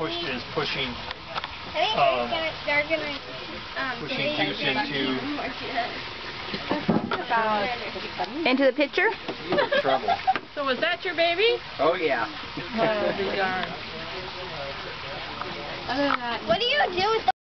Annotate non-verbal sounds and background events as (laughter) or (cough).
push is pushing I think Um, they're gonna, they're gonna, um, pushing juice into Into the (laughs) pitcher? Trouble. (laughs) So was that your baby? Oh yeah. Oh, darn. What are you doing?